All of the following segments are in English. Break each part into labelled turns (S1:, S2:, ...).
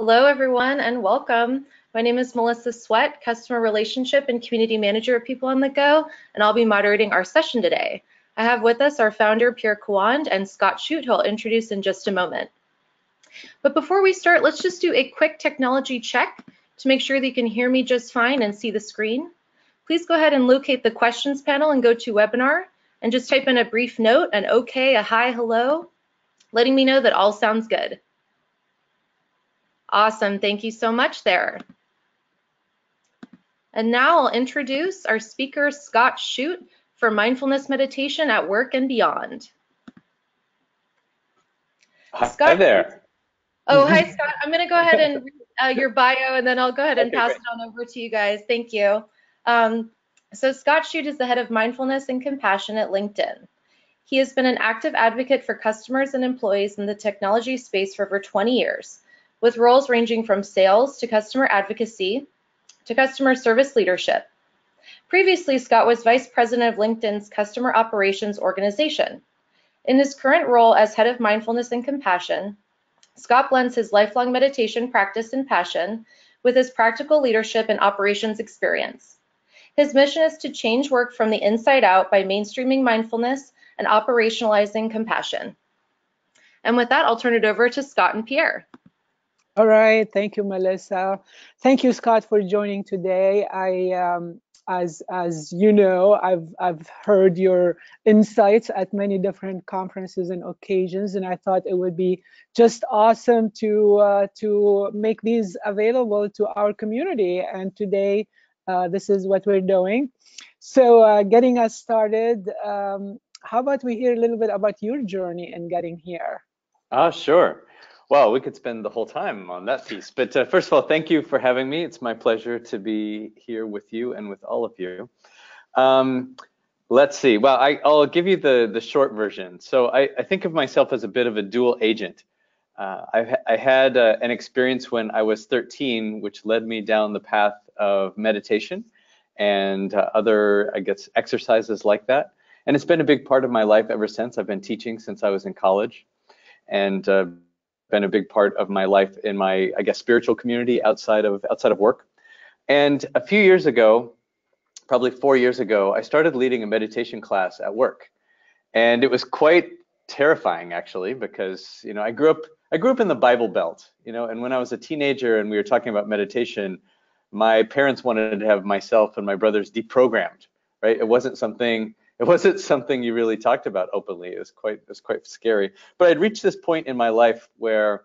S1: Hello, everyone, and welcome. My name is Melissa Sweat, Customer Relationship and Community Manager at People on the Go, and I'll be moderating our session today. I have with us our founder, Pierre Khawand, and Scott Shute, who I'll introduce in just a moment. But before we start, let's just do a quick technology check to make sure that you can hear me just fine and see the screen. Please go ahead and locate the questions panel and go to webinar and just type in a brief note, an okay, a hi, hello, letting me know that all sounds good. Awesome, thank you so much there. And now I'll introduce our speaker, Scott Shute, for mindfulness meditation at work and beyond.
S2: Hi, Scott, there.
S1: Oh, hi, Scott. I'm going to go ahead and read uh, your bio, and then I'll go ahead and okay, pass great. it on over to you guys. Thank you. Um, so Scott Shute is the head of mindfulness and compassion at LinkedIn. He has been an active advocate for customers and employees in the technology space for over 20 years, with roles ranging from sales to customer advocacy to customer service leadership. Previously, Scott was vice president of LinkedIn's customer operations organization. In his current role as head of mindfulness and compassion, Scott blends his lifelong meditation practice and passion with his practical leadership and operations experience. His mission is to change work from the inside out by mainstreaming mindfulness and operationalizing compassion. And with that, I'll turn it over to Scott and Pierre.
S3: All right, thank you, Melissa. Thank you, Scott, for joining today. I, um, as as you know, I've I've heard your insights at many different conferences and occasions, and I thought it would be just awesome to uh, to make these available to our community. And today, uh, this is what we're doing. So, uh, getting us started. Um, how about we hear a little bit about your journey in getting here?
S2: Ah, sure. Well, we could spend the whole time on that piece. But uh, first of all, thank you for having me. It's my pleasure to be here with you and with all of you. Um, let's see. Well, I, will give you the, the short version. So I, I, think of myself as a bit of a dual agent. Uh, I, I, had uh, an experience when I was 13, which led me down the path of meditation and uh, other, I guess, exercises like that. And it's been a big part of my life ever since. I've been teaching since I was in college. And uh, been a big part of my life in my, I guess, spiritual community outside of outside of work. And a few years ago, probably four years ago, I started leading a meditation class at work, and it was quite terrifying actually because you know I grew up I grew up in the Bible Belt, you know, and when I was a teenager and we were talking about meditation, my parents wanted to have myself and my brothers deprogrammed, right? It wasn't something it wasn't something you really talked about openly. It was quite it was quite scary. But I'd reached this point in my life where,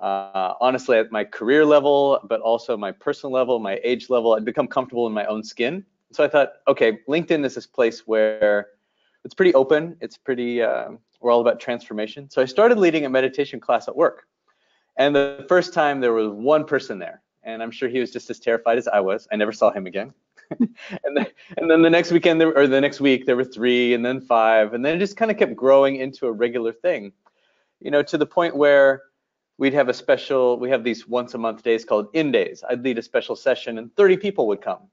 S2: uh, honestly, at my career level, but also my personal level, my age level, I'd become comfortable in my own skin. So I thought, okay, LinkedIn is this place where it's pretty open. It's pretty. Uh, we're all about transformation. So I started leading a meditation class at work. And the first time there was one person there, and I'm sure he was just as terrified as I was. I never saw him again. and then and then the next weekend there, or the next week there were three and then five and then it just kind of kept growing into a regular thing. You know to the point where we'd have a special we have these once a month days called in days. I'd lead a special session and 30 people would come.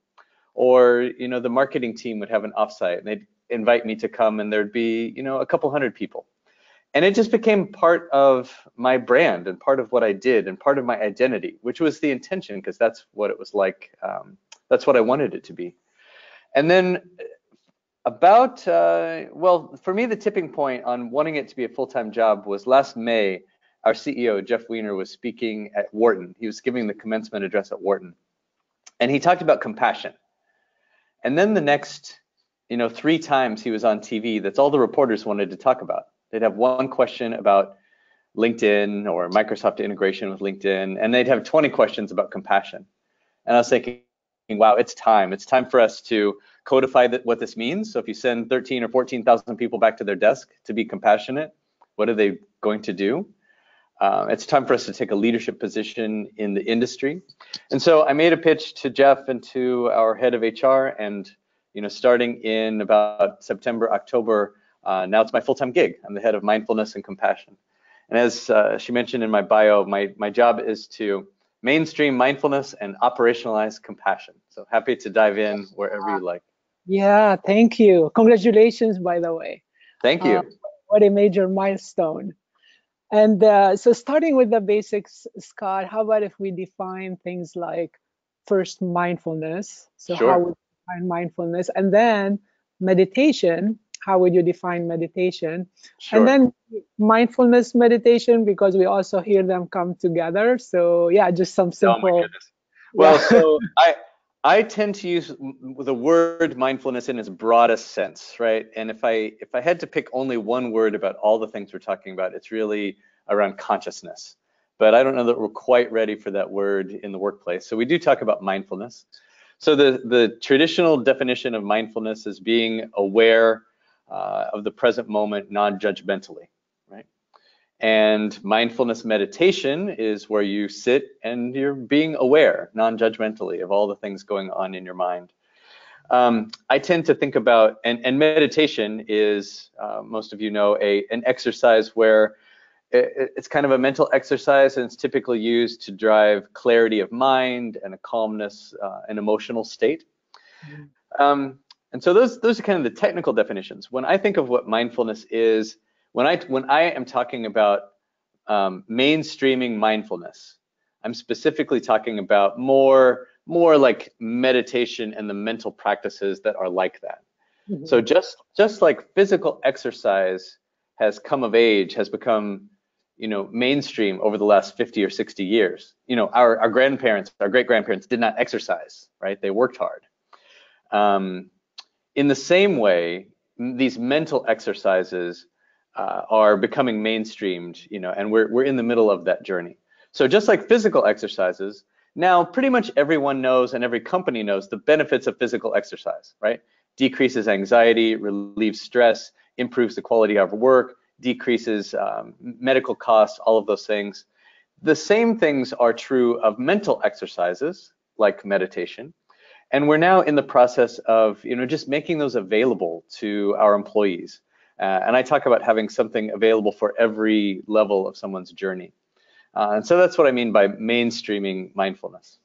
S2: Or you know the marketing team would have an offsite and they'd invite me to come and there'd be you know a couple hundred people. And it just became part of my brand and part of what i did and part of my identity which was the intention because that's what it was like um, that's what I wanted it to be. And then about, uh, well, for me, the tipping point on wanting it to be a full-time job was last May, our CEO, Jeff Weiner, was speaking at Wharton. He was giving the commencement address at Wharton. And he talked about compassion. And then the next, you know, three times he was on TV, that's all the reporters wanted to talk about. They'd have one question about LinkedIn or Microsoft integration with LinkedIn, and they'd have 20 questions about compassion. And I was thinking, wow, it's time. It's time for us to codify that, what this means. So if you send 13 or 14,000 people back to their desk to be compassionate, what are they going to do? Uh, it's time for us to take a leadership position in the industry. And so I made a pitch to Jeff and to our head of HR, and you know, starting in about September, October, uh, now it's my full-time gig. I'm the head of mindfulness and compassion. And as uh, she mentioned in my bio, my my job is to mainstream mindfulness and operationalize compassion. So happy to dive in wherever you like.
S3: Yeah, thank you. Congratulations, by the way.
S2: Thank you. Uh,
S3: what a major milestone. And uh, so starting with the basics, Scott, how about if we define things like first mindfulness? So
S2: sure.
S3: how would you define mindfulness? And then meditation, how would you define meditation?
S2: Sure.
S3: And then mindfulness meditation, because we also hear them come together. So yeah, just some simple.
S2: Oh my goodness. Well, so I I tend to use the word mindfulness in its broadest sense, right? And if I if I had to pick only one word about all the things we're talking about, it's really around consciousness. But I don't know that we're quite ready for that word in the workplace. So we do talk about mindfulness. So the the traditional definition of mindfulness is being aware uh, of the present moment non-judgmentally, right? And mindfulness meditation is where you sit and you're being aware non-judgmentally of all the things going on in your mind. Um, I tend to think about, and, and meditation is, uh, most of you know, a an exercise where it, it's kind of a mental exercise and it's typically used to drive clarity of mind and a calmness, uh, an emotional state. Mm-hmm. Um, and so those those are kind of the technical definitions. When I think of what mindfulness is, when I when I am talking about um, mainstreaming mindfulness, I'm specifically talking about more more like meditation and the mental practices that are like that. Mm-hmm. So just just like physical exercise has come of age, has become you know mainstream over the last 50 or 60 years. You know our our grandparents, our great grandparents did not exercise, right? They worked hard. Um, in the same way, these mental exercises uh, are becoming mainstreamed, you know, and we're, we're in the middle of that journey. So just like physical exercises, now pretty much everyone knows and every company knows the benefits of physical exercise, right? Decreases anxiety, relieves stress, improves the quality of work, decreases um, medical costs, all of those things. The same things are true of mental exercises like meditation, and we're now in the process of, you know, just making those available to our employees. Uh, and I talk about having something available for every level of someone's journey. Uh, and so that's what I mean by mainstreaming mindfulness.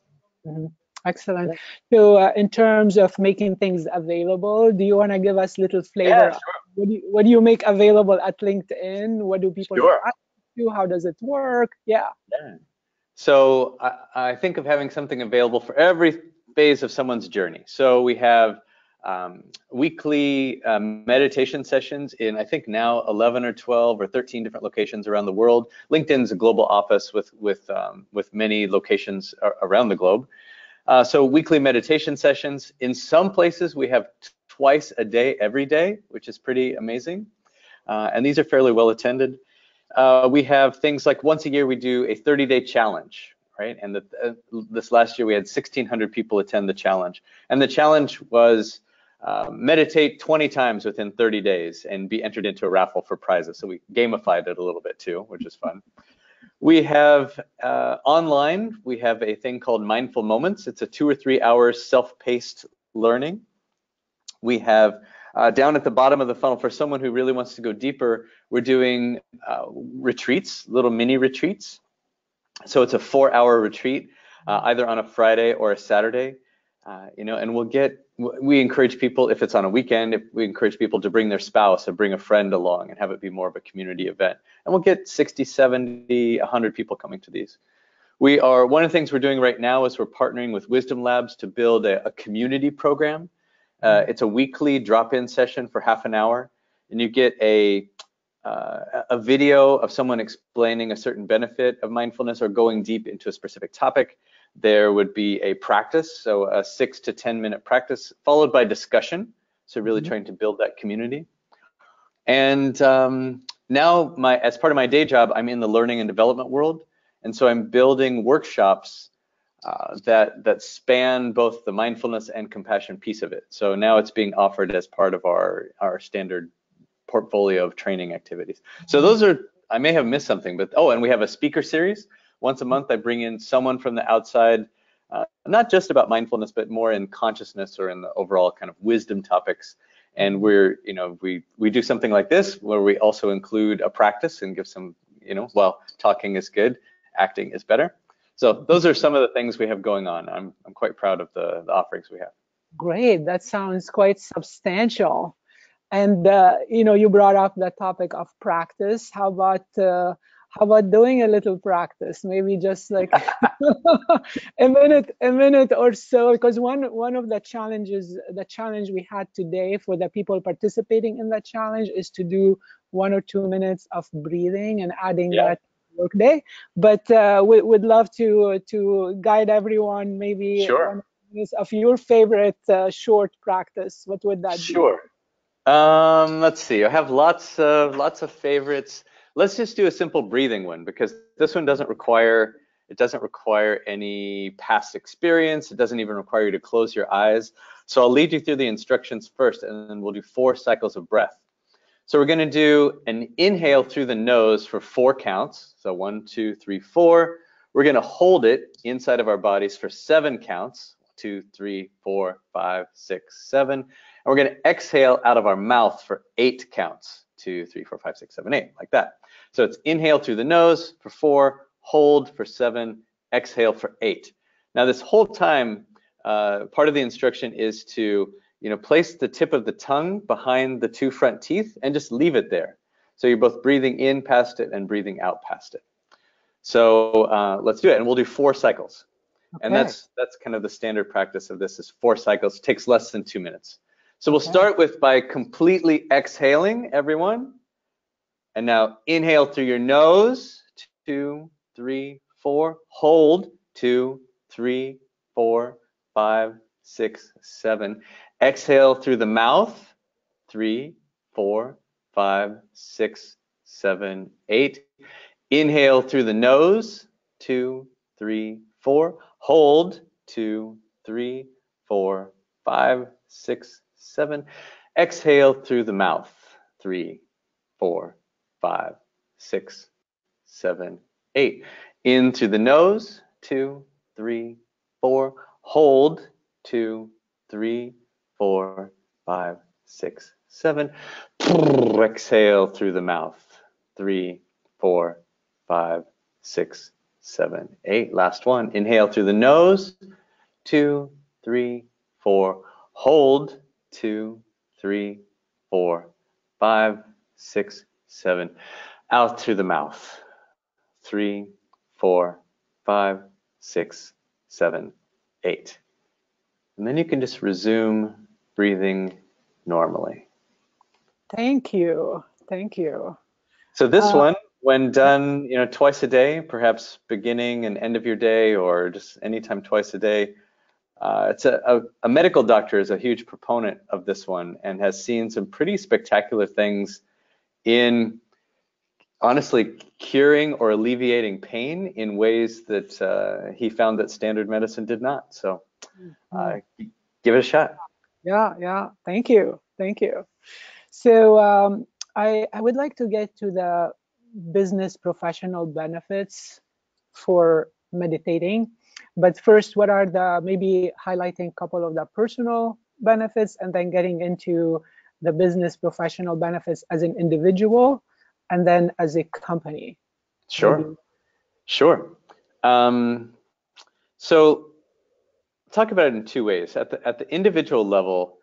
S3: Mm-hmm. Excellent. So, uh, in terms of making things available, do you want to give us a little flavor?
S2: Yeah, sure.
S3: What do, you, what do you make available at LinkedIn? What do people
S2: sure.
S3: ask you? How does it work? Yeah.
S2: yeah. So, I, I think of having something available for every phase of someone's journey. So we have um, weekly um, meditation sessions in I think now 11 or 12 or 13 different locations around the world. LinkedIn's a global office with with um, with many locations around the globe. Uh, so weekly meditation sessions. In some places we have twice a day every day, which is pretty amazing. Uh, and these are fairly well attended. Uh, we have things like once a year we do a 30-day challenge, right? And the, uh, this last year we had 1,600 people attend the challenge. And the challenge was uh, meditate 20 times within 30 days and be entered into a raffle for prizes. So we gamified it a little bit too, which is fun. We have uh, online, we have a thing called Mindful Moments. It's a two or three hours self-paced learning. We have uh, down at the bottom of the funnel for someone who really wants to go deeper, we're doing uh, retreats, little mini retreats. So it's a four hour retreat, uh, either on a Friday or a Saturday. Uh, you know, and we'll get, we encourage people, if it's on a weekend, if we encourage people to bring their spouse or bring a friend along and have it be more of a community event. And we'll get 60, 70, 100 people coming to these. We are, one of the things we're doing right now is we're partnering with Wisdom Labs to build a, a community program. Uh, it's a weekly drop-in session for half an hour, and you get a uh, a video of someone explaining a certain benefit of mindfulness or going deep into a specific topic. There would be a practice, so a six to 10 minute practice, followed by discussion. So really mm-hmm. trying to build that community. And um, now, my as part of my day job, I'm in the learning and development world, and so I'm building workshops uh, that that span both the mindfulness and compassion piece of it. So now it's being offered as part of our our standard portfolio of training activities. So those are, I may have missed something, but oh, and we have a speaker series. Once a month, I bring in someone from the outside, uh, not just about mindfulness, but more in consciousness or in the overall kind of wisdom topics. And we're, you know, we we do something like this where we also include a practice and give some, you know, well, talking is good, acting is better. So those are some of the things we have going on. I'm I'm quite proud of the, the offerings we have.
S3: Great, that sounds quite substantial. And uh, you know, you brought up the topic of practice. How about uh, how about doing a little practice maybe just like a minute a minute or so because one one of the challenges the challenge we had today for the people participating in the challenge is to do one or two minutes of breathing and adding yeah. that workday but uh, we would love to to guide everyone maybe
S2: sure.
S3: of your favorite uh, short practice what would that
S2: be sure um let's see i have lots of lots of favorites Let's just do a simple breathing one because this one doesn't require it doesn't require any past experience. It doesn't even require you to close your eyes. So I'll lead you through the instructions first and then we'll do four cycles of breath. So we're gonna do an inhale through the nose for four counts. So one, two, three, four. We're gonna hold it inside of our bodies for seven counts. Two, three, four, five, six, seven. And we're gonna exhale out of our mouth for eight counts. Two, three, four, five, six, seven, eight, like that. So it's inhale through the nose for four, hold for seven, exhale for eight. Now this whole time, uh, part of the instruction is to you know, place the tip of the tongue behind the two front teeth and just leave it there. So you're both breathing in past it and breathing out past it. So uh, let's do it, and we'll do four cycles. Okay. And that's that's kind of the standard practice of this is four cycles. It takes less than two minutes. So we'll start with by completely exhaling, everyone. And now inhale through your nose, two, three, four. Hold, two, three, four, five, six, seven. Exhale through the mouth, three, four, five, six, seven, eight. Inhale through the nose, two, three, four. Hold, two, three, four, five, six, seven. Exhale through the mouth, three, four, five, six, seven, eight. In through the nose, two, three, four. Hold, two, three, four, five, six, seven. Exhale through the mouth, three, four, five, six, seven, eight. Last one. Inhale through the nose, two, three, four. Hold, two, three, four, five, six, seven. Out through the mouth. Three, four, five, six, seven, eight. And then you can just resume breathing normally.
S3: Thank you. Thank you.
S2: So this uh, one, when done, you know, twice a day, perhaps beginning and end of your day, or just anytime twice a day, uh, it's a, a, a, medical doctor is a huge proponent of this one and has seen some pretty spectacular things in honestly curing or alleviating pain in ways that uh, he found that standard medicine did not. So uh, mm-hmm. give it a shot.
S3: Yeah, yeah. Thank you. Thank you. So um, I, I would like to get to the business professional benefits for meditating. But first, what are the maybe highlighting a couple of the personal benefits and then getting into the business professional benefits as an individual and then as a company?
S2: Sure, maybe. sure. Um, so talk about it in two ways. At the at the individual level,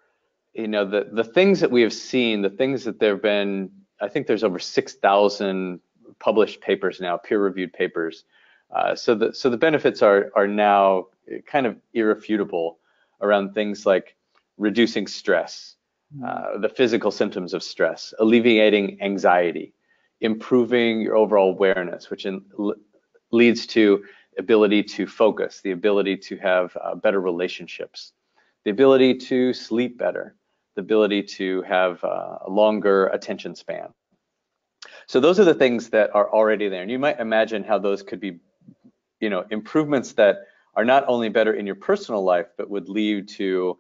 S2: you know, the the things that we have seen, the things that there have been, I think there's over 6,000 published papers now, peer-reviewed papers. Uh, so the so the benefits are are now kind of irrefutable around things like reducing stress, Hmm. uh, the physical symptoms of stress, alleviating anxiety, improving your overall awareness, which in, leads to ability to focus, the ability to have uh, better relationships, the ability to sleep better, the ability to have uh, a longer attention span. So those are the things that are already there. And you might imagine how those could be, you know, improvements that are not only better in your personal life, but would lead to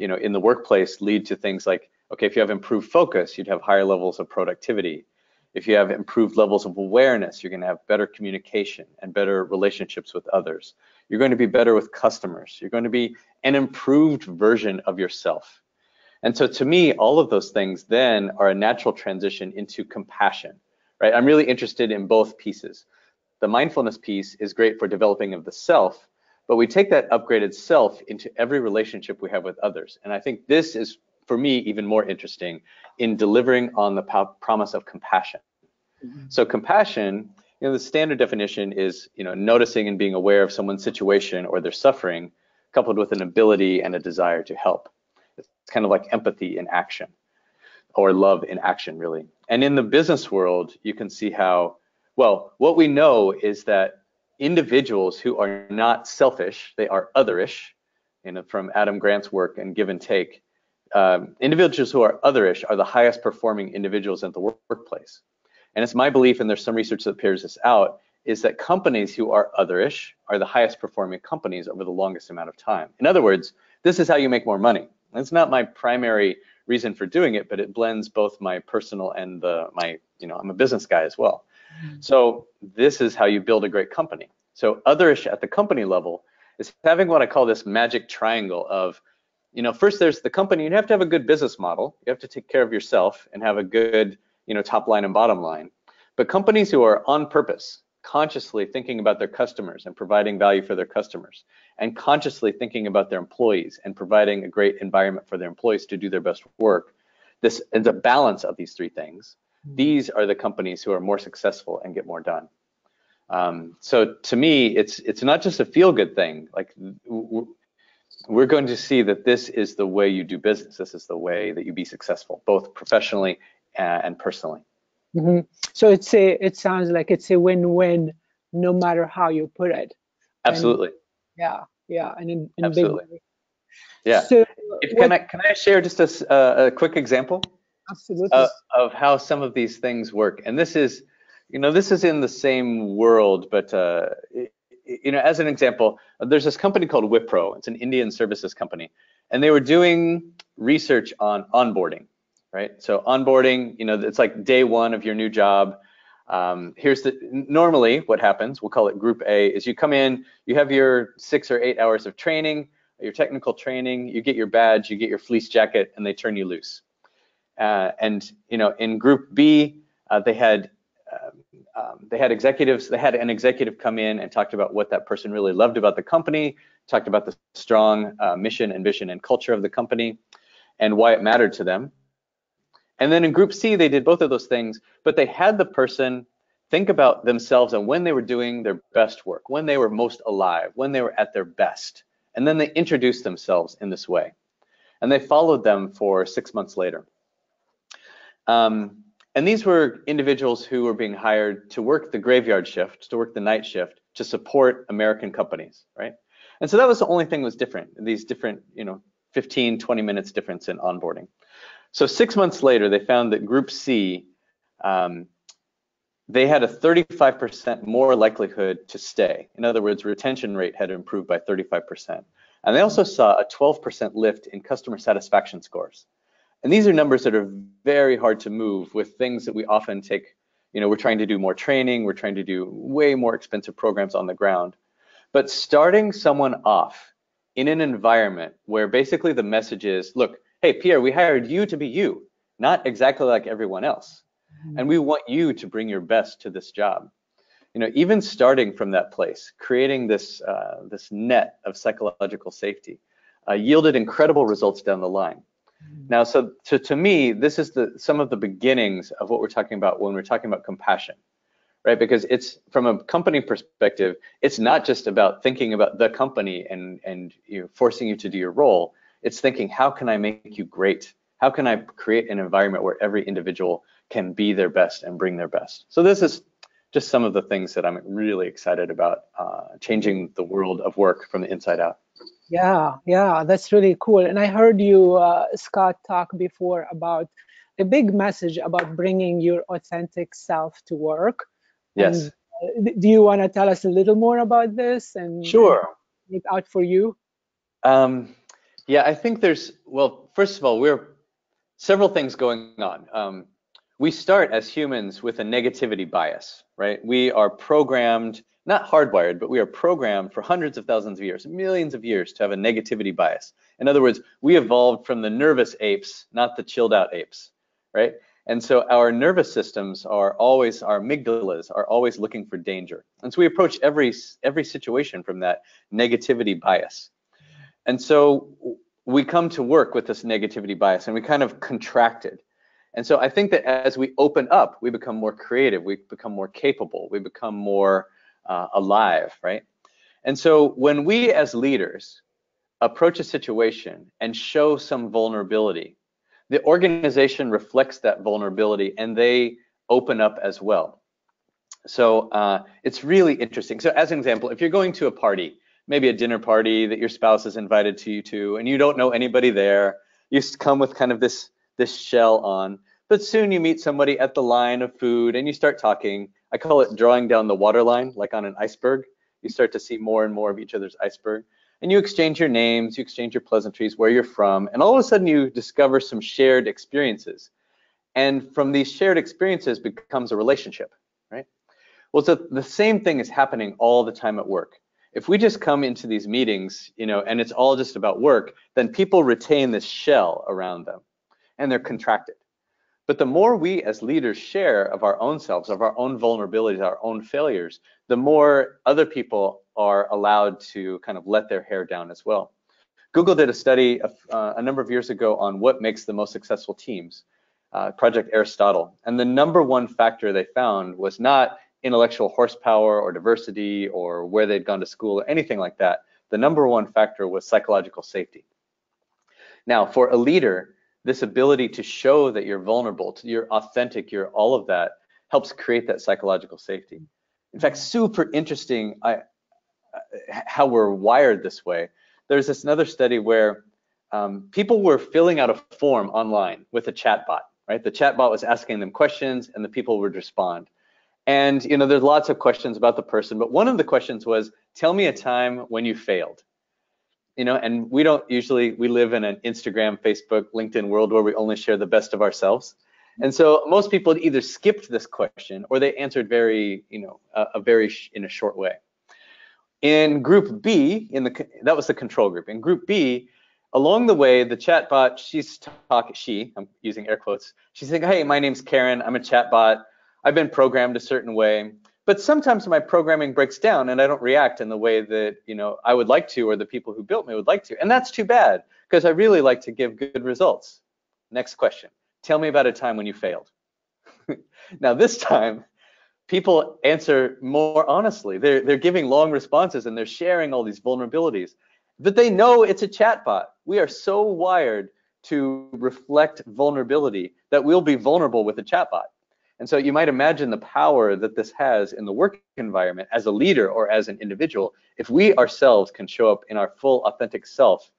S2: you know, in the workplace lead to things like, okay, if you have improved focus, you'd have higher levels of productivity. If you have improved levels of awareness, you're going to have better communication and better relationships with others. You're going to be better with customers. You're going to be an improved version of yourself. And so to me, all of those things then are a natural transition into compassion, right? I'm really interested in both pieces. The mindfulness piece is great for developing of the self, but we take that upgraded self into every relationship we have with others. And I think this is, for me, even more interesting in delivering on the promise of compassion. Mm-hmm. So compassion you know, the standard definition is, you know, noticing and being aware of someone's situation or their suffering, coupled with an ability and a desire to help. It's kind of like empathy in action, or love in action, really. And in the business world, you can see how, well, what we know is that individuals who are not selfish, they are otherish, you know, from Adam Grant's work and Give and Take, um, individuals who are otherish are the highest performing individuals in the workplace. And it's my belief, and there's some research that bears this out, is that companies who are otherish are the highest performing companies over the longest amount of time. In other words, this is how you make more money. It's not my primary reason for doing it, but it blends both my personal and the my, you know, I'm a business guy as well. So this is how you build a great company. So otherish at the company level is having what I call this magic triangle of, you know, first there's the company, you have to have a good business model. You have to take care of yourself and have a good you know, top line and bottom line. But companies who are on purpose, consciously thinking about their customers and providing value for their customers, and consciously thinking about their employees and providing a great environment for their employees to do their best work, this is a balance of these three things. Hmm. These are the companies who are more successful and get more done. Um, so to me, it's it's not just a feel-good thing. Like we're going to see that this is the way you do business. This is the way that you be successful, both professionally uh, and personally.
S3: Mm-hmm. So it's a it sounds like it's a win-win no matter how you put it.
S2: Absolutely.
S3: And, yeah, yeah, and in, in Absolutely. Big
S2: yeah. So if, can I can I share just a, uh, a quick example?
S3: Absolutely. Uh,
S2: of how some of these things work, and this is, you know, this is in the same world, but uh, you know, as an example, there's this company called Wipro. It's an Indian services company, and they were doing research on onboarding right? So onboarding, you know, it's like day one of your new job. Um, here's the normally what happens. We'll call it Group A. Is you come in, you have your six or eight hours of training, your technical training, you get your badge, you get your fleece jacket, and they turn you loose. Uh, and you know, in Group B, uh, they had um, um, they had executives. They had an executive come in and talked about what that person really loved about the company, talked about the strong uh, mission and vision and culture of the company, and why it mattered to them. And then in group C, they did both of those things, but they had the person think about themselves and when they were doing their best work, when they were most alive, when they were at their best. And then they introduced themselves in this way. And they followed them for six months later. Um, and these were individuals who were being hired to work the graveyard shift, to work the night shift, to support American companies, right? And so that was the only thing that was different, these different, you know, 15, 20 minutes difference in onboarding. So six months later, they found that Group C, um, they had a 35% more likelihood to stay. In other words, retention rate had improved by 35%. And they also saw a 12% lift in customer satisfaction scores. And these are numbers that are very hard to move with things that we often take, you know, we're trying to do more training, we're trying to do way more expensive programs on the ground. But starting someone off in an environment where basically the message is, look, hey, Pierre, we hired you to be you, not exactly like everyone else. Mm-hmm. And we want you to bring your best to this job. You know, even starting from that place, creating this uh, this net of psychological safety, uh, yielded incredible results down the line. Now, so to, to me, this is the some of the beginnings of what we're talking about when we're talking about compassion, right? Because it's from a company perspective, it's not just about thinking about the company and and you know, forcing you to do your role. It's thinking, how can I make you great? How can I create an environment where every individual can be their best and bring their best? So this is just some of the things that I'm really excited about uh, changing the world of work from the inside out.
S3: Yeah, yeah, that's really cool. And I heard you, uh, Scott, talk before about a big message about bringing your authentic self to work.
S2: Yes.
S3: And, uh, do you want to tell us a little more about this and
S2: sure
S3: look out for you?
S2: Um, yeah, I think there's, well, first of all, we're several things going on. Um, we start as humans with a negativity bias, right? We are programmed, not hardwired, but we are programmed for hundreds of thousands of years, millions of years to have a negativity bias. In other words, we evolved from the nervous apes, not the chilled out apes, right? And so our nervous systems are always, our amygdalas are always looking for danger. And so we approach every, every situation from that negativity bias. And so we come to work with this negativity bias and we kind of contracted. And so I think that as we open up, we become more creative, we become more capable, we become more uh, alive, right? And so when we as leaders approach a situation and show some vulnerability, the organization reflects that vulnerability and they open up as well. So uh, it's really interesting. So as an example, if you're going to a party, maybe a dinner party that your spouse has invited to you to, and you don't know anybody there, you come with kind of this this shell on, but soon you meet somebody at the line of food and you start talking. I call it drawing down the waterline, like on an iceberg. You start to see more and more of each other's iceberg and you exchange your names, you exchange your pleasantries, where you're from, and all of a sudden you discover some shared experiences. And from these shared experiences becomes a relationship, right? Well, so the same thing is happening all the time at work. If we just come into these meetings, you know, and it's all just about work, then people retain this shell around them and they're contracted. But the more we as leaders share of our own selves, of our own vulnerabilities, our own failures, the more other people are allowed to kind of let their hair down as well. Google did a study uh, a number of years ago on what makes the most successful teams, uh, Project Aristotle. And the number one factor they found was not intellectual horsepower or diversity or where they'd gone to school or anything like that. The number one factor was psychological safety. Now, for a leader, this ability to show that you're vulnerable, you're authentic, you're all of that, helps create that psychological safety. In fact, super interesting I, how we're wired this way. There's this another study where um, people were filling out a form online with a chatbot, right? The chatbot was asking them questions and the people would respond. And you know, there's lots of questions about the person, but one of the questions was, tell me a time when you failed you know, and we don't usually, we live in an Instagram, Facebook, LinkedIn world where we only share the best of ourselves. And so most people either skipped this question or they answered very, you know, a, a very, in a short way. In group B, in the, that was the control group. In group B, along the way, the chatbot, she's talking, she, I'm using air quotes, she's saying, hey, my name's Karen, I'm a chatbot. I've been programmed a certain way. But sometimes my programming breaks down and I don't react in the way that you know I would like to or the people who built me would like to. And that's too bad because I really like to give good results. Next question. Tell me about a time when you failed. now this time people answer more honestly. They're they're giving long responses and they're sharing all these vulnerabilities. But they know it's a chatbot. We are so wired to reflect vulnerability that we'll be vulnerable with a chatbot. And so you might imagine the power that this has in the work environment as a leader or as an individual. If we ourselves can show up in our full authentic self,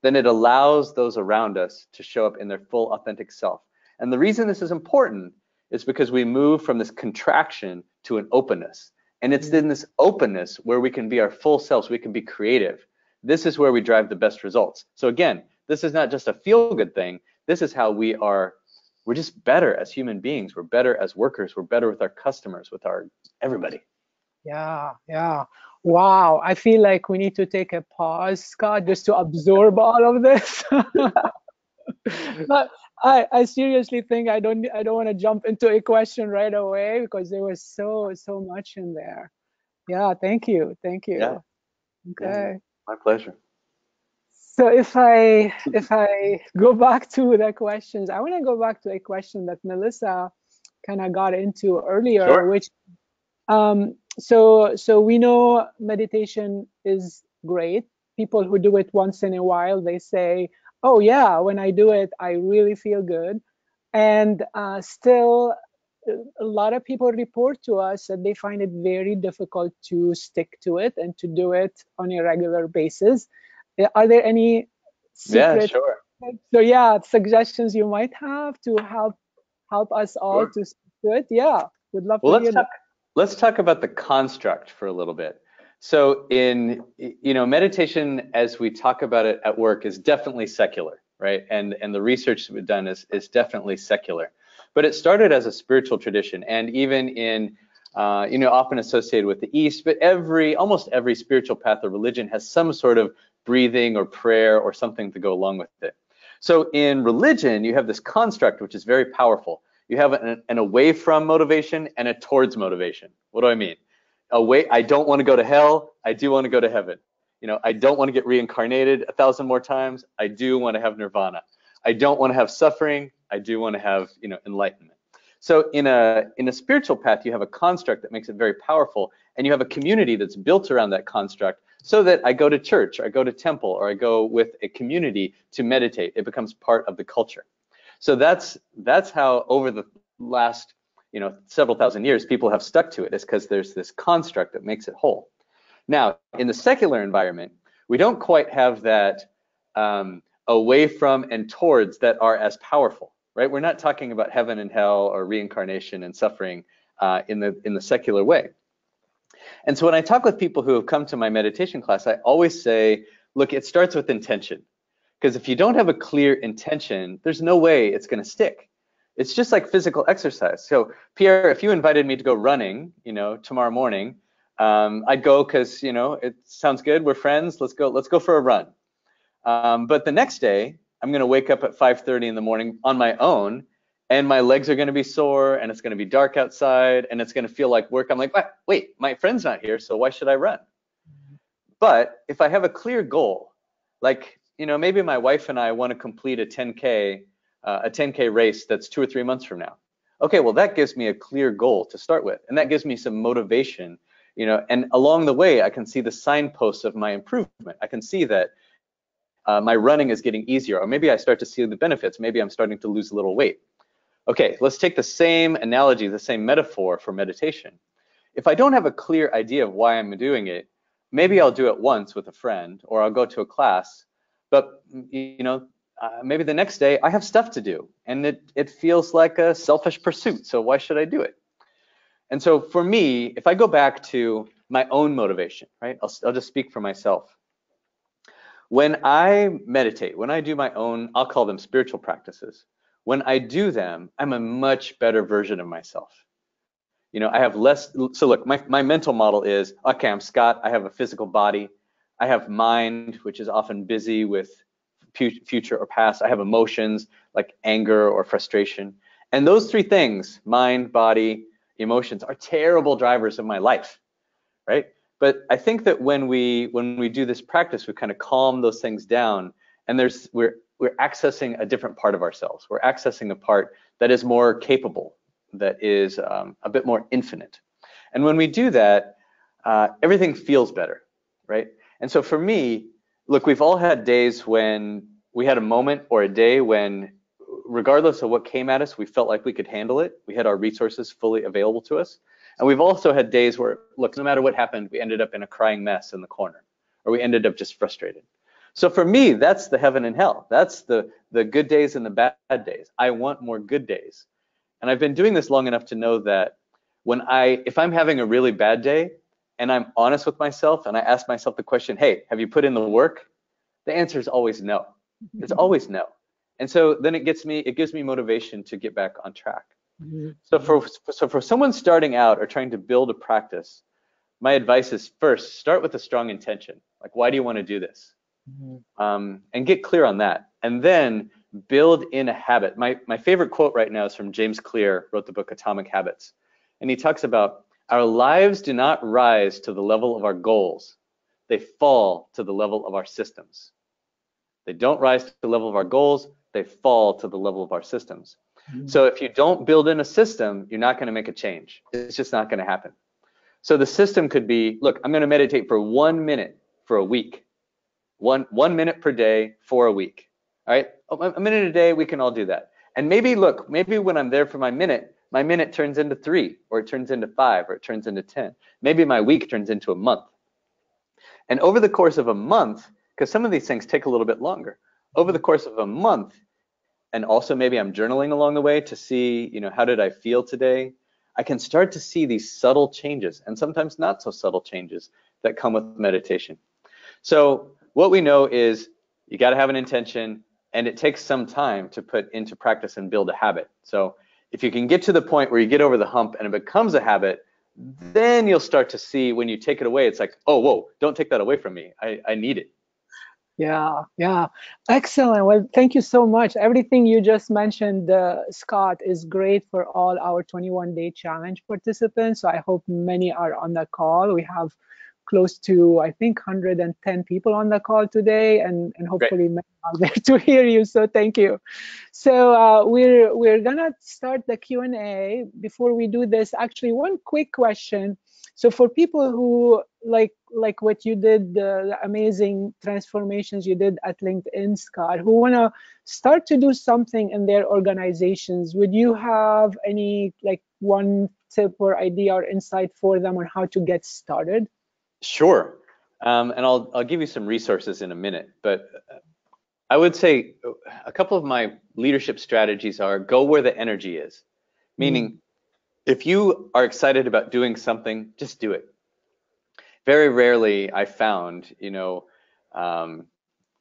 S2: then it allows those around us to show up in their full authentic self. And the reason this is important is because we move from this contraction to an openness. And it's in this openness where we can be our full selves, we can be creative. This is where we drive the best results. So again, this is not just a feel good thing. This is how we are we're just better as human beings. We're better as workers. We're better with our customers, with our everybody.
S3: Yeah, yeah. Wow. I feel like we need to take a pause, Scott, just to absorb all of this. but I, I seriously think I don't I don't want to jump into a question right away because there was so so much in there. Yeah, thank you. Thank you.
S2: Yeah.
S3: Okay.
S2: Yeah, my pleasure.
S3: So if I if I go back to the questions, I want to go back to a question that Melissa kind of got into earlier,
S2: sure.
S3: which um, so so we know meditation is great. People who do it once in a while, they say, "Oh yeah, when I do it, I really feel good." And uh, still, a lot of people report to us that they find it very difficult to stick to it and to do it on a regular basis are there any
S2: yeah sure.
S3: So yeah suggestions you might have to help help us all sure. to do it? Yeah would love
S2: well,
S3: to
S2: let's talk that. let's talk about the construct for a little bit. So in you know meditation as we talk about it at work is definitely secular right? And and the research that we've done is is definitely secular. But it started as a spiritual tradition and even in uh, you know often associated with the east but every almost every spiritual path or religion has some sort of breathing or prayer or something to go along with it. So in religion, you have this construct which is very powerful. You have an, an away from motivation and a towards motivation. What do I mean? Away, I don't want to go to hell. I do want to go to heaven. You know, I don't want to get reincarnated a thousand more times. I do want to have nirvana. I don't want to have suffering. I do want to have, you know, enlightenment. So in a in a spiritual path, you have a construct that makes it very powerful, and you have a community that's built around that construct. So that I go to church, or I go to temple, or I go with a community to meditate. It becomes part of the culture. So that's that's how over the last you know several thousand years people have stuck to it. Is because there's this construct that makes it whole. Now in the secular environment, we don't quite have that um, away from and towards that are as powerful right? We're not talking about heaven and hell or reincarnation and suffering uh, in the in the secular way. And so when I talk with people who have come to my meditation class, I always say, look, it starts with intention. Because if you don't have a clear intention, there's no way it's going to stick. It's just like physical exercise. So Pierre, if you invited me to go running, you know, tomorrow morning, um, I'd go because you know it sounds good. We're friends. Let's go. Let's go for a run. Um, but the next day, I'm going to wake up at 5:30 in the morning on my own and my legs are going to be sore and it's going to be dark outside and it's going to feel like work. I'm like, wait, my friend's not here, so why should I run? But if I have a clear goal, like, you know, maybe my wife and I want to complete a 10K, uh, a 10K race that's two or three months from now. Okay, well, that gives me a clear goal to start with. And that gives me some motivation, you know, and along the way, I can see the signposts of my improvement. I can see that uh, my running is getting easier, or maybe I start to see the benefits. Maybe I'm starting to lose a little weight. Okay, let's take the same analogy, the same metaphor for meditation. If I don't have a clear idea of why I'm doing it, maybe I'll do it once with a friend, or I'll go to a class, but you know, uh, maybe the next day I have stuff to do, and it it feels like a selfish pursuit. So why should I do it? And so for me, if I go back to my own motivation, right? I'll, I'll just speak for myself. When I meditate, when I do my own, I'll call them spiritual practices, when I do them, I'm a much better version of myself. You know, I have less, so look, my, my mental model is, okay, I'm Scott, I have a physical body, I have mind, which is often busy with future or past, I have emotions like anger or frustration. And those three things, mind, body, emotions, are terrible drivers of my life, right? But I think that when we when we do this practice, we kind of calm those things down, and there's we're we're accessing a different part of ourselves. We're accessing a part that is more capable, that is um, a bit more infinite. And when we do that, uh, everything feels better, right? And so for me, look, we've all had days when we had a moment or a day when, regardless of what came at us, we felt like we could handle it. We had our resources fully available to us. And we've also had days where, look, no matter what happened, we ended up in a crying mess in the corner, or we ended up just frustrated. So for me, that's the heaven and hell. That's the the good days and the bad days. I want more good days. And I've been doing this long enough to know that when I if I'm having a really bad day and I'm honest with myself and I ask myself the question, "Hey, have you put in the work?" The answer is always no. It's always no. And so then it gets me it gives me motivation to get back on track. Mm-hmm. So for so for someone starting out or trying to build a practice, my advice is first start with a strong intention. Like, why do you want to do this? Mm-hmm. Um, and get clear on that, and then build in a habit. My my favorite quote right now is from James Clear, wrote the book Atomic Habits, and he talks about our lives do not rise to the level of our goals; they fall to the level of our systems. They don't rise to the level of our goals; they fall to the level of our systems. So if you don't build in a system, you're not going to make a change. It's just not going to happen. So the system could be, look, I'm going to meditate for one minute for a week, one one minute per day for a week. All right, oh, a minute a day, we can all do that. And maybe look, maybe when I'm there for my minute, my minute turns into three, or it turns into five, or it turns into ten. Maybe my week turns into a month. And over the course of a month, because some of these things take a little bit longer, over the course of a month, and also maybe I'm journaling along the way to see, you know, how did I feel today? I can start to see these subtle changes and sometimes not so subtle changes that come with meditation. So what we know is you got to have an intention and it takes some time to put into practice and build a habit. So if you can get to the point where you get over the hump and it becomes a habit, then you'll start to see when you take it away, it's like, oh, whoa, don't take that away from me. I, I need it.
S3: Yeah, yeah, excellent. Well, thank you so much. Everything you just mentioned, uh, Scott, is great for all our 21 day challenge participants. So I hope many are on the call. We have close to I think 110 people on the call today, and and hopefully many are there to hear you. So thank you. So uh, we're we're gonna start the Q and A. Before we do this, actually, one quick question. So for people who like like what you did, the amazing transformations you did at LinkedIn, Scott, who want to start to do something in their organizations, would you have any like one tip or idea or insight for them on how to get started?
S2: Sure. Um, and I'll, I'll give you some resources in a minute, but I would say a couple of my leadership strategies are go where the energy is, meaning mm if you are excited about doing something, just do it. Very rarely I found, you know, um,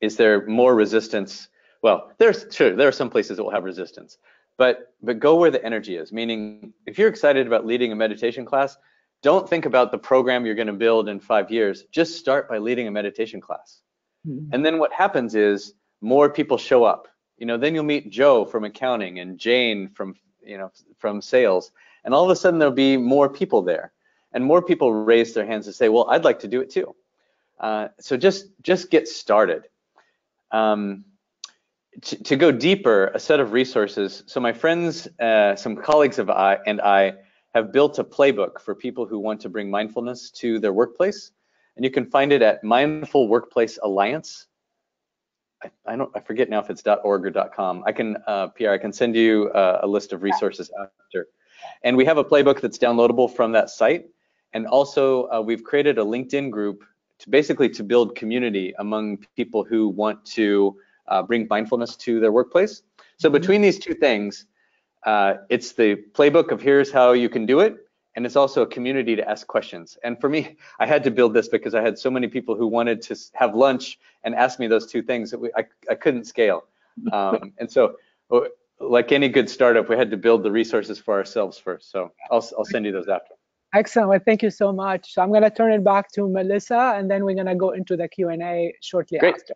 S2: is there more resistance? Well, there's sure there are some places that will have resistance, but but go where the energy is. Meaning, if you're excited about leading a meditation class, don't think about the program you're going to build in five years. Just start by leading a meditation class, mm-hmm. and then what happens is more people show up. You know, then you'll meet Joe from accounting and Jane from you know from sales, and all of a sudden there'll be more people there and more people raise their hands and say well i'd like to do it too uh, so just just get started um, to, to, go deeper a set of resources so my friends uh, some colleagues of I and I have built a playbook for people who want to bring mindfulness to their workplace and you can find it at mindful workplace alliance I, I, don't I forget now if it's .org or .com. I can uh, Pierre I can send you uh, a list of resources after. And we have a playbook that's downloadable from that site. And also uh, we've created a LinkedIn group to basically to build community among people who want to uh, bring mindfulness to their workplace. So mm-hmm. between these two things, uh, it's the playbook of here's how you can do it, and it's also a community to ask questions. And for me, I had to build this because I had so many people who wanted to have lunch and ask me those two things that we, I, I couldn't scale. Um, and so like any good startup, we had to build the resources for ourselves first. So I'll, I'll send you those after.
S3: Excellent. Well, thank you so much. So I'm going to turn it back to Melissa, and then we're going to go into the Q&A shortly
S2: Great.
S3: after.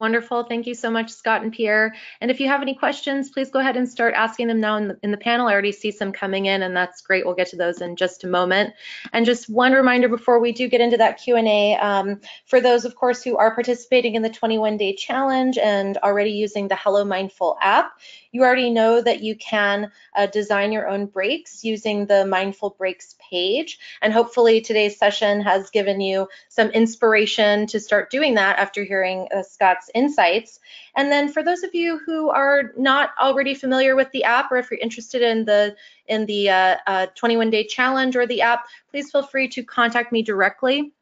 S1: Wonderful. Thank you so much, Scott and Pierre. And if you have any questions, please go ahead and start asking them now in the, in the, panel. I already see some coming in, and that's great. We'll get to those in just a moment. And just one reminder before we do get into that Q&A, um, for those, of course, who are participating in the 21-day challenge and already using the Hello Mindful app, you already know that you can uh, design your own breaks using the Mindful Breaks page. And hopefully today's session has given you some inspiration to start doing that after hearing uh, Scott's insights. And then for those of you who are not already familiar with the app, or if you're interested in the in the uh, uh, 21 day challenge or the app, please feel free to contact me directly.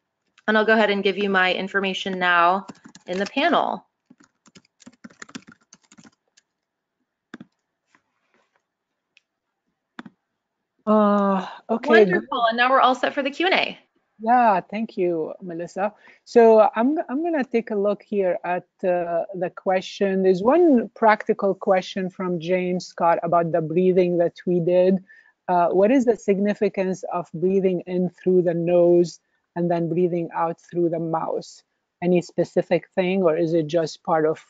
S1: And I'll go ahead and give you my information now in the panel.
S3: Uh, okay.
S1: Wonderful. And now we're all set for the Q&A.
S3: Yeah, thank you, Melissa. So I'm, I'm going to take a look here at uh, the question. There's one practical question from James Scott about the breathing that we did. Uh, what is the significance of breathing in through the nose and then breathing out through the mouth? Any specific thing, or is it just part of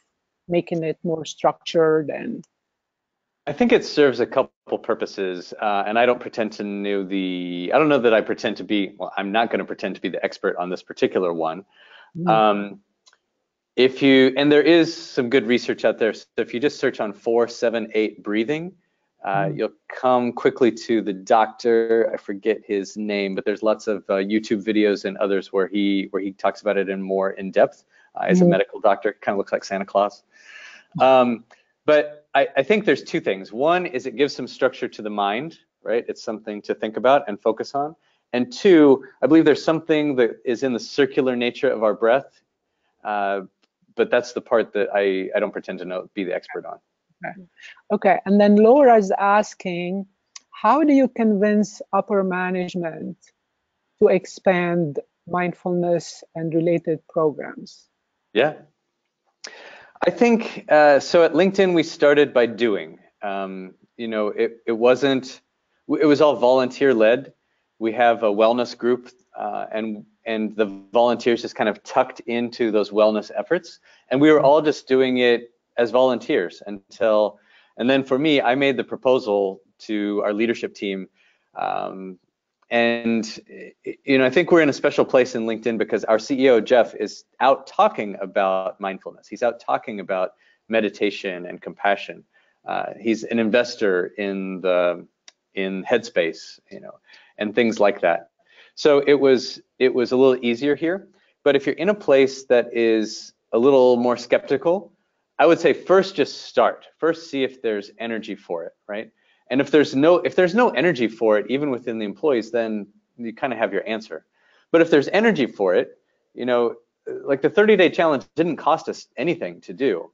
S3: making it more structured and
S2: I think it serves a couple purposes, uh, and I don't pretend to know the. I don't know that I pretend to be. Well, I'm not going to pretend to be the expert on this particular one. Mm. Um, if you and there is some good research out there. So if you just search on four, seven, eight breathing, uh, mm. you'll come quickly to the doctor. I forget his name, but there's lots of uh, YouTube videos and others where he where he talks about it in more in depth. Uh, as mm. a medical doctor, kind of looks like Santa Claus. Um, but I, I think there's two things. One is it gives some structure to the mind, right? It's something to think about and focus on. And two, I believe there's something that is in the circular nature of our breath, uh, but that's the part that I, I don't pretend to know, be the expert on.
S3: Okay. okay, and then Laura is asking, how do you convince upper management to expand mindfulness and related programs?
S2: Yeah, I think uh, so. At LinkedIn, we started by doing. Um, you know, it, it wasn't. It was all volunteer led. We have a wellness group, uh, and and the volunteers just kind of tucked into those wellness efforts, and we were all just doing it as volunteers until. And then for me, I made the proposal to our leadership team. Um, and you know, I think we're in a special place in LinkedIn because our CEO Jeff is out talking about mindfulness. He's out talking about meditation and compassion. Uh, he's an investor in the in Headspace, you know, and things like that. So it was it was a little easier here. But if you're in a place that is a little more skeptical, I would say first just start. First see if there's energy for it, right? And if there's no if there's no energy for it, even within the employees, then you kind of have your answer. But if there's energy for it, you know, like the 30 day challenge didn't cost us anything to do.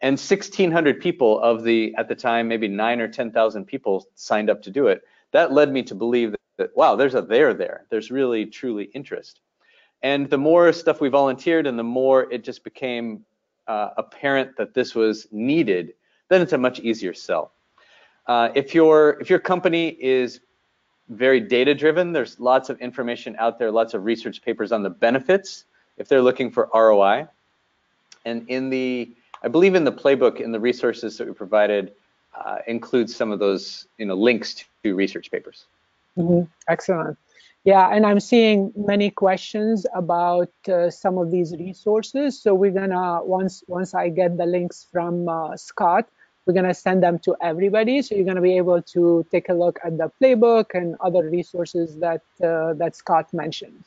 S2: And 1,600 people of the, at the time, maybe nine or 10,000 people signed up to do it. That led me to believe that, that, wow, there's a there there. There's really, truly interest. And the more stuff we volunteered and the more it just became uh, apparent that this was needed, then it's a much easier sell. Uh, if your if your company is very data driven, there's lots of information out there, lots of research papers on the benefits if they're looking for ROI. And in the, I believe in the playbook, in the resources that we provided, uh, includes some of those, you know, links to research papers.
S3: Mm -hmm. Excellent. Yeah, and I'm seeing many questions about uh, some of these resources. So we're gonna once once I get the links from uh, Scott, we're going to send them to everybody. So you're going to be able to take a look at the playbook and other resources that, uh, that Scott mentioned.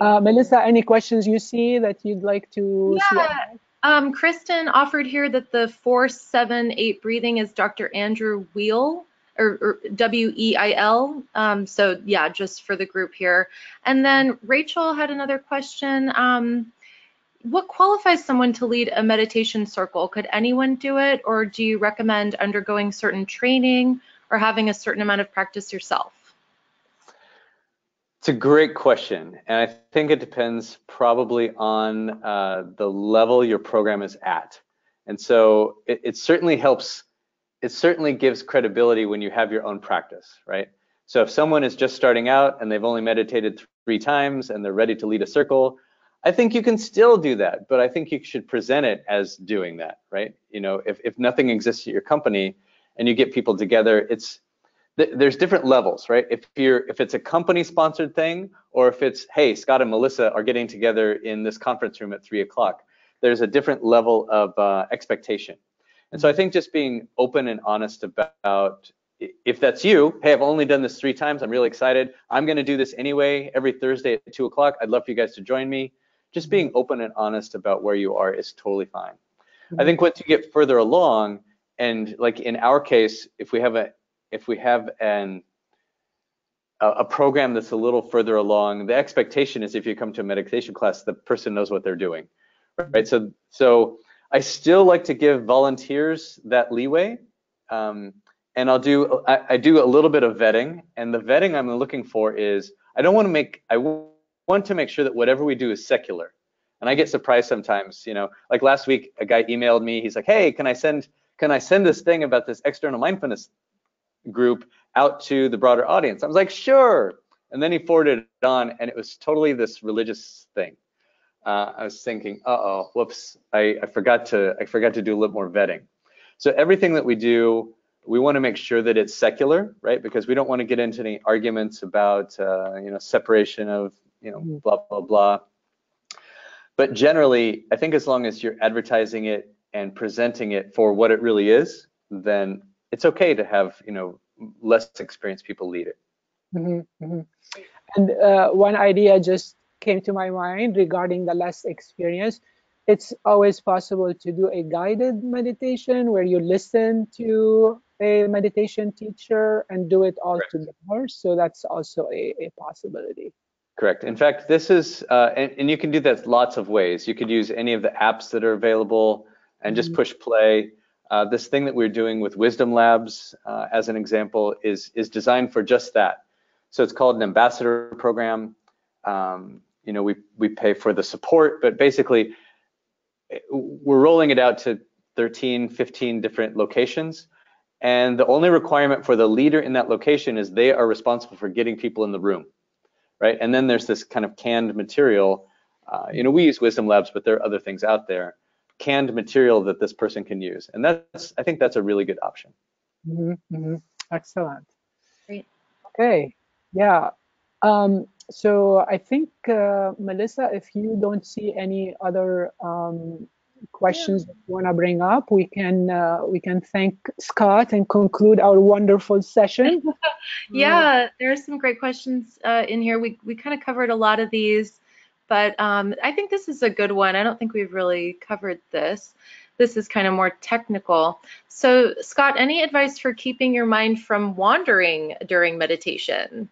S3: Uh, Melissa, any questions you see that you'd like to
S1: yeah. see? Um, Kristen offered here that the 478 breathing is Dr. Andrew Weil or, or W-E-I-L. Um, so yeah, just for the group here. And then Rachel had another question. Um, what qualifies someone to lead a meditation circle? Could anyone do it, or do you recommend undergoing certain training or having a certain amount of practice yourself?
S2: It's a great question, and I think it depends probably on uh, the level your program is at. And so it, it certainly helps, it certainly gives credibility when you have your own practice, right? So if someone is just starting out and they've only meditated three times and they're ready to lead a circle, I think you can still do that, but I think you should present it as doing that, right? You know, if, if nothing exists at your company and you get people together, it's th there's different levels, right? If you're if it's a company sponsored thing or if it's hey, Scott and Melissa are getting together in this conference room at three o'clock, there's a different level of uh, expectation. And so I think just being open and honest about if that's you, hey, I've only done this three times. I'm really excited. I'm going to do this anyway every Thursday at two o'clock. I'd love for you guys to join me just being open and honest about where you are is totally fine. Mm-hmm. I think once you get further along, and like in our case, if we have a if we have an a, a program that's a little further along, the expectation is if you come to a meditation class, the person knows what they're doing, right? So so I still like to give volunteers that leeway. Um, and I'll do I, I, do a little bit of vetting and the vetting I'm looking for is I don't want to make I want to make sure that whatever we do is secular. And I get surprised sometimes, you know, like last week, a guy emailed me. He's like, "Hey, can I send can I send this thing about this external mindfulness group out to the broader audience?" I was like, "Sure." And then he forwarded it on, and it was totally this religious thing. Uh, I was thinking, "Uh-oh, whoops! I, I forgot to I forgot to do a little more vetting." So everything that we do, we want to make sure that it's secular, right? Because we don't want to get into any arguments about, uh, you know, separation of you know, mm. blah, blah, blah. But generally, I think as long as you're advertising it and presenting it for what it really is, then it's okay to have, you know, less experienced people lead it.
S3: Mm-hmm, mm-hmm. And uh, one idea just came to my mind regarding the less experience. It's always possible to do a guided meditation where you listen to a meditation teacher and do it all together. So that's also a, a possibility.
S2: Correct. In fact, this is, uh, and, and, you can do that lots of ways. You could use any of the apps that are available and just mm-hmm. push play. Uh, this thing that we're doing with Wisdom Labs, uh, as an example, is is designed for just that. So it's called an ambassador program. Um, you know, we we pay for the support, but basically, we're rolling it out to 13, 15 different locations. And the only requirement for the leader in that location is they are responsible for getting people in the room right? And then there's this kind of canned material. Uh, you know, we use Wisdom Labs, but there are other things out there. Canned material that this person can use, and that's I think that's a really good option.
S3: Mm -hmm, mm -hmm. Excellent.
S1: Great.
S3: Okay. Yeah. Um, so I think, uh, Melissa, if you don't see any other um, questions yeah. you want to bring up, we can uh, we can thank Scott and conclude our wonderful session.
S1: yeah, there are some great questions uh, in here. We we kind of covered a lot of these, but um, I think this is a good one. I don't think we've really covered this. This is kind of more technical. So Scott, any advice for keeping your mind from wandering during meditation?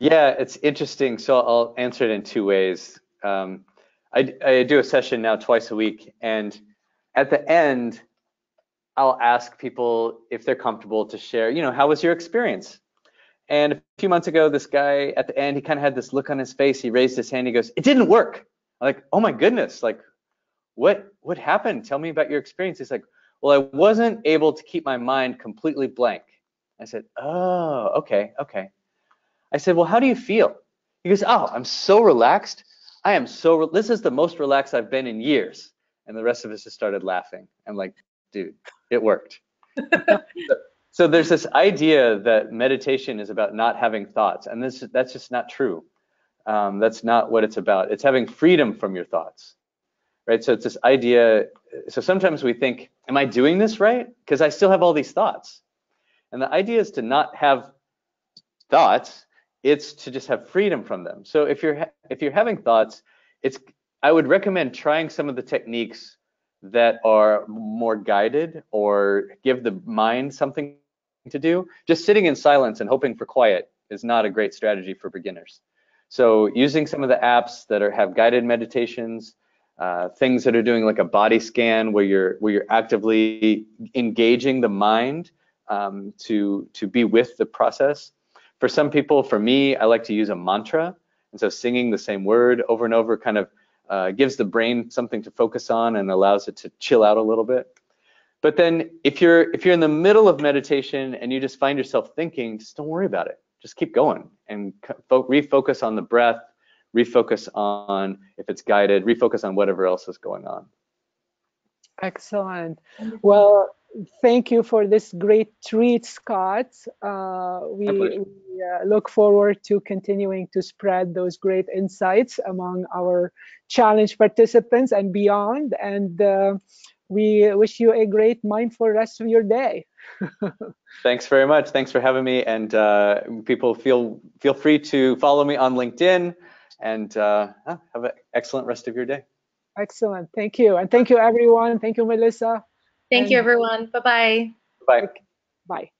S2: Yeah, it's interesting. So I'll answer it in two ways. Um, I, I do a session now twice a week, and at the end, I'll ask people if they're comfortable to share, you know, how was your experience? And a few months ago, this guy at the end, he kind of had this look on his face. He raised his hand. He goes, "It didn't work." I'm like, "Oh my goodness! Like, what what happened? Tell me about your experience." He's like, "Well, I wasn't able to keep my mind completely blank." I said, "Oh, okay, okay." I said, "Well, how do you feel?" He goes, "Oh, I'm so relaxed. I am so, this is the most relaxed I've been in years. And the rest of us just started laughing. I'm like, dude, it worked. so, so there's this idea that meditation is about not having thoughts, and this that's just not true. Um, that's not what it's about. It's having freedom from your thoughts, right? So it's this idea. So sometimes we think, am I doing this right? Because I still have all these thoughts. And the idea is to not have thoughts it's to just have freedom from them. So if you're if you're having thoughts, it's I would recommend trying some of the techniques that are more guided or give the mind something to do. Just sitting in silence and hoping for quiet is not a great strategy for beginners. So using some of the apps that are have guided meditations, uh, things that are doing like a body scan where you're where you're actively engaging the mind um, to to be with the process for some people, for me, I like to use a mantra. And so singing the same word over and over kind of uh, gives the brain something to focus on and allows it to chill out a little bit. But then if you're if you're in the middle of meditation and you just find yourself thinking, just don't worry about it. Just keep going and refocus on the breath, refocus on if it's guided, refocus on whatever else is going on.
S3: Excellent. Well, thank you for this great treat, Scott. Uh, we, we uh, look forward to continuing to spread those great insights among our challenge participants and beyond. And uh, we wish you a great mindful rest of your day.
S2: Thanks very much. Thanks for having me. And uh, people feel feel free to follow me on LinkedIn and uh, have an excellent rest of your day.
S3: Excellent. Thank you. And thank you, everyone. Thank you, Melissa.
S1: Thank and you, everyone. Bye-bye.
S2: Bye.
S3: Bye.